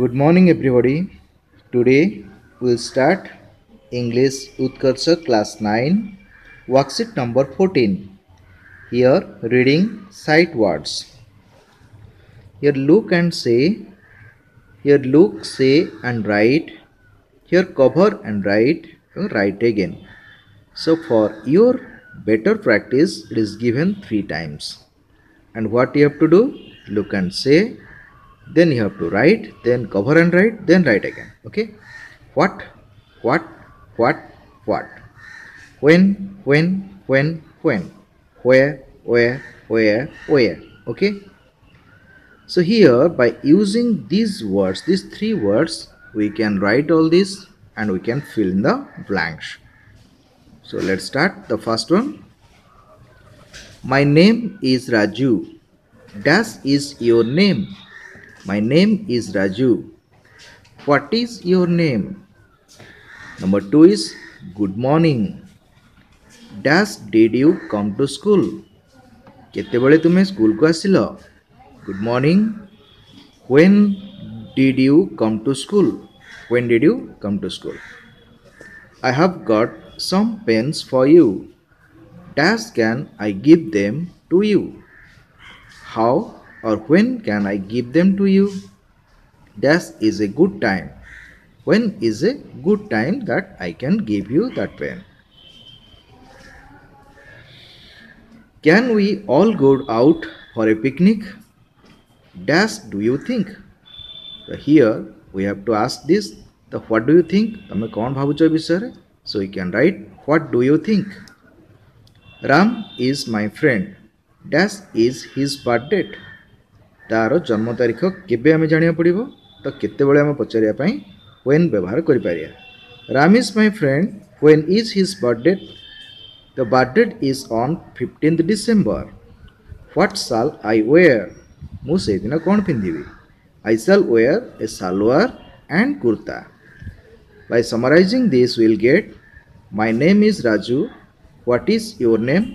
Good morning, everybody. Today we'll start English Utkarsha class 9, worksheet number 14. Here, reading sight words. Here, look and say. Here, look, say, and write. Here, cover and write. Here, write again. So, for your better practice, it is given three times. And what you have to do? Look and say, then you have to write then cover and write then write again. Okay? What what what what? When when when when? Where where where where? Okay? So here by using these words these three words we can write all this and we can fill in the blanks. So let's start. The first one. My name is raju. Dash is your name my name is Raju. What is your name? Number two is Good morning. Does did you come to school? Ketebole tume school kwasilo. Good morning. When did you come to school? When did you come to school? I have got some pens for you. Does can I give them to you? How or when can I give them to you? Dash is a good time. When is a good time that I can give you that pen? Can we all go out for a picnic? Dash, do you think? So here we have to ask this. The what do you think? कौन So we can write what do you think? Ram is my friend. Dash is his birth date. ତାର ଜନ୍ମ ତାରିଖ କେବେ ଆମେ ଜାଣିବାକୁ ପଡ଼ିବ ତ କେତେବେଳେ ଆମେ ପଚାରିବା ପାଇଁ ୱେନ୍ ବ୍ୟବହାର କରିପାରିବା Ram is my friend when is his birthday the birthday is on fifteenth December what shall I wear ମୁଁ ସେଇଦିନ କ'ଣ ପିନ୍ଧିବି I shall wear a salwar and kurta by summarising this will get my name is Raju what is your name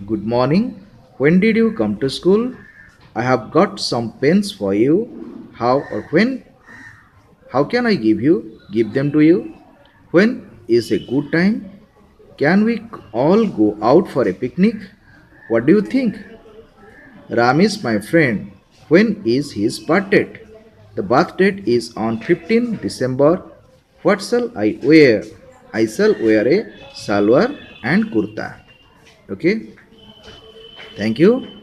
good morning when did you come to school I have got some pens for you. How or when? How can I give you? Give them to you. When is a good time? Can we all go out for a picnic? What do you think? Ram is my friend. When is his birth date? The birth date is on 15 December. What shall I wear? I shall wear a salwar and kurta. Okay. Thank you.